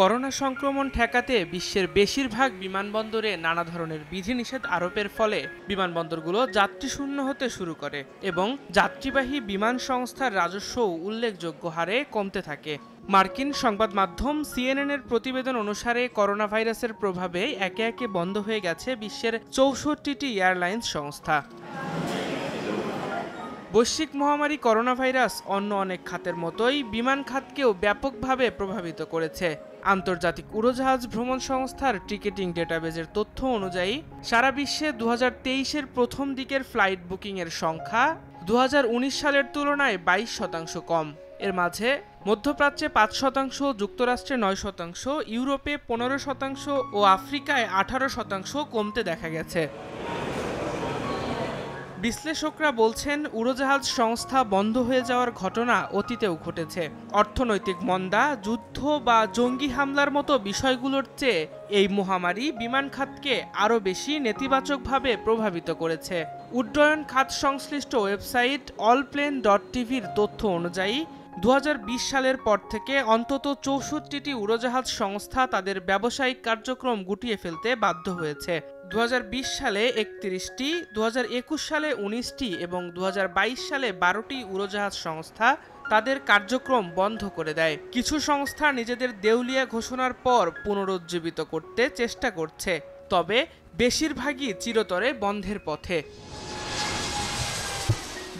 Corona সংক্রমণ ঠেকাতে বিশ্বের বেশিরভাগ বিমানবন্দরে নানা ধরনের বিধিনিষেধ আরোপের ফলে বিমানবন্দরগুলো যাত্রী শূন্য হতে শুরু করে এবং যাত্রীবাহী বিমান সংস্থার রাজস্বও উল্লেখযোগ্য হারে কমতে থাকে। মার্কিন সংবাদ মাধ্যম সিএনএনের প্রতিবেদন অনুসারে করোনা ভাইরাসের প্রভাবে একে একে বন্ধ হয়ে গেছে বিশ্বের চৌষট্টিটি এয়ারলাইন্স সংস্থা। বৈশ্বিক মহামারী করোনা ভাইরাস অন্য অনেক খাতের মতোই বিমান খাতকেও ব্যাপকভাবে প্রভাবিত করেছে। আন্তর্জাতিক উড়োজাহাজ ভ্রমণ সংস্থার টিকেটিং ডেটাবেজের তথ্য অনুযায়ী, সারা বিশ্বে দু এর প্রথম দিকের ফ্লাইট বুকিংয়ের সংখ্যা দু হাজার উনিশ সালের তুলনায় বাইশ শতাংশ কম। এর মাঝে মধ্যপ্রাচ্যে পাঁচ শতাংশ, যুক্তরাষ্ট্রে নয় শতাংশ, ইউরোপে পনেরো শতাংশ ও আফ্রিকায় আঠারো শতাংশ কমতে দেখা গেছে। বিশ্লেষকরা বলছেন, উড়োজাহাজ সংস্থা বন্ধ হয়ে যাওয়ার ঘটনা অতীতেও ঘটেছে। অর্থনৈতিক মন্দা, যুদ্ধ বা জঙ্গি হামলার মতো বিষয়গুলোর চেয়ে এই মহামারী বিমান খাতকে আরও বেশি নেতিবাচকভাবে প্রভাবিত করেছে। উড্ডয়ন খাত সংশ্লিষ্ট ওয়েবসাইট অলপ্লেন ডট টিভির তথ্য অনুযায়ী দু হাজার বিশ সালের পর থেকে অন্তত চৌষট্টিটি উড়োজাহাজ সংস্থা তাদের ব্যবসায়িক কার্যক্রম গুটিয়ে ফেলতে বাধ্য হয়েছে। দু হাজার বিশ সালে একত্রিশটি দু হাজার একুশ সালে উনিশটি এবং দু হাজার বাইশ সালে বারোটি উড়োজাহাজ সংস্থা তাদের কার্যক্রম বন্ধ করে দেয়। কিছু সংস্থা নিজেদের দেউলিয়া ঘোষণার পর পুনরুজ্জীবিত করতে চেষ্টা করছে, তবে বেশিরভাগই চিরতরে বন্ধের পথে।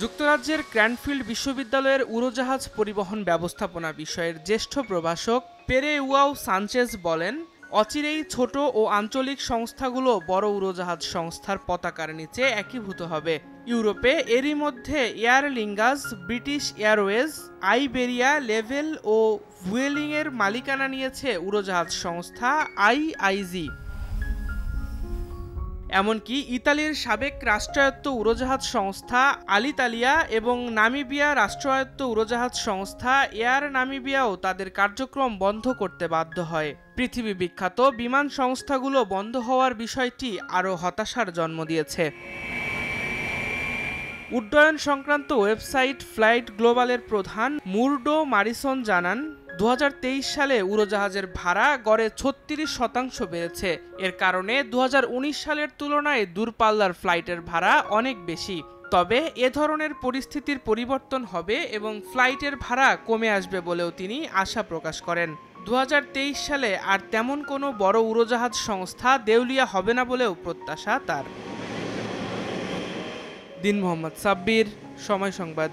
যুক্তরাজ্যের ক্র্যানফিল্ড বিশ্ববিদ্যালয়ের উড়োজাহাজ পরিবহন ব্যবস্থাপনা বিষয়ের জ্যেষ্ঠ প্রভাষক পেরে উয়াও সানচেজ বলেন অচিরেই ছোট ও আঞ্চলিক সংস্থাগুলো বড় উড়োজাহাজ সংস্থার পতাকার নিচে একীভূত হবে। ইউরোপে এরই মধ্যে Aer Lingus, British Airways, Iberia Level ও ভুয়েলিংয়ের মালিকানা নিয়েছে উড়োজাহাজ সংস্থা আইআইজি। এমনকি ইতালির সাবেক রাষ্ট্রায়ত্ত উড়োজাহাজ সংস্থা আলিতালিয়া এবং নামিবিয়া রাষ্ট্রায়ত্ত উড়োজাহাজ সংস্থা এয়ার নামিবিয়াও তাদের কার্যক্রম বন্ধ করতে বাধ্য হয়। পৃথিবী বিখ্যাত বিমান সংস্থাগুলো বন্ধ হওয়ার বিষয়টি আরও হতাশার জন্ম দিয়েছে। উড্ডয়ন সংক্রান্ত ওয়েবসাইট ফ্লাইট গ্লোবালের প্রধান মুরডো মারিসন জানান দু হাজার তেইশ সালে উড়োজাহাজের ভাড়া গড়ে ছত্রিশ শতাংশ বেড়েছে। এর কারণে দু হাজার উনিশ সালের তুলনায় দূরপাল্লার ফ্লাইটের ভাড়া অনেক বেশি। তবে এ ধরনের পরিস্থিতির পরিবর্তন হবে এবং ফ্লাইটের ভাড়া কমে আসবে বলেও তিনি আশা প্রকাশ করেন। দু হাজার তেইশ সালে আর তেমন কোনো বড় উড়োজাহাজ সংস্থা দেউলিয়া হবে না বলেও প্রত্যাশা তার। দিন মোহাম্মদ সাব্বির, সময় সংবাদ।